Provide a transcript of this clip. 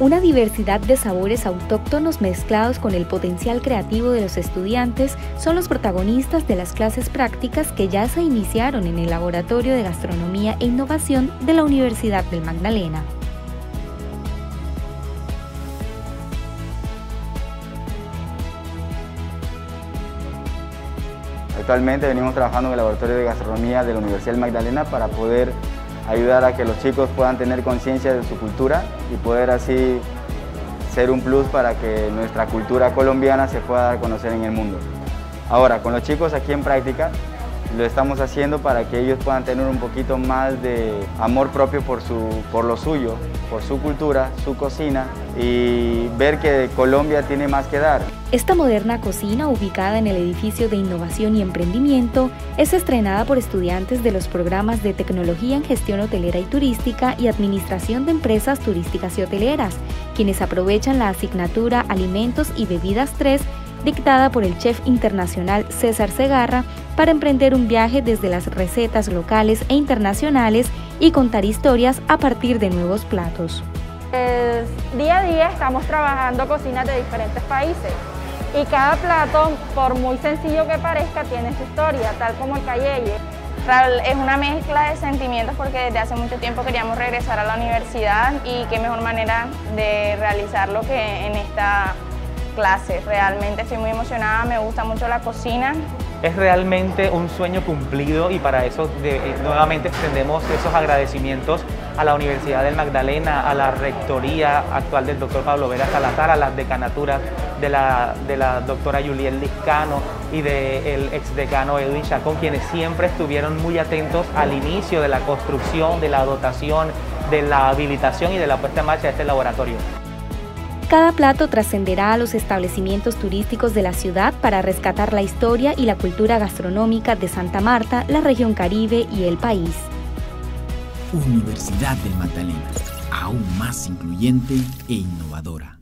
Una diversidad de sabores autóctonos mezclados con el potencial creativo de los estudiantes son los protagonistas de las clases prácticas que ya se iniciaron en el Laboratorio de Gastronomía e Innovación de la Universidad del Magdalena. Actualmente venimos trabajando en el Laboratorio de Gastronomía de la Universidad del Magdalena para poder ayudar a que los chicos puedan tener conciencia de su cultura y poder así ser un plus para que nuestra cultura colombiana se pueda conocer en el mundo. Ahora, con los chicos aquí en práctica, lo estamos haciendo para que ellos puedan tener un poquito más de amor propio por, su, por lo suyo, por su cultura, su cocina y ver que Colombia tiene más que dar. Esta moderna cocina, ubicada en el edificio de innovación y emprendimiento, es estrenada por estudiantes de los programas de tecnología en gestión hotelera y turística y administración de empresas turísticas y hoteleras, quienes aprovechan la asignatura Alimentos y Bebidas 3 dictada por el chef internacional César Segarra para emprender un viaje desde las recetas locales e internacionales y contar historias a partir de nuevos platos. día a día estamos trabajando cocinas de diferentes países y cada plato, por muy sencillo que parezca, tiene su historia, tal como el cayeye. Es una mezcla de sentimientos porque desde hace mucho tiempo queríamos regresar a la universidad y qué mejor manera de realizarlo que en esta clase. Realmente estoy muy emocionada, me gusta mucho la cocina. Es realmente un sueño cumplido y para eso eh, nuevamente extendemos esos agradecimientos a la Universidad del Magdalena, a la rectoría actual del doctor Pablo Vera Salazar, a las decanaturas de la, de la doctora Juliet Liscano y del exdecano Edwin Chacón, quienes siempre estuvieron muy atentos al inicio de la construcción, de la dotación, de la habilitación y de la puesta en marcha de este laboratorio. Cada plato trascenderá a los establecimientos turísticos de la ciudad para rescatar la historia y la cultura gastronómica de Santa Marta, la región Caribe y el país. Universidad del Magdalena, aún más incluyente e innovadora.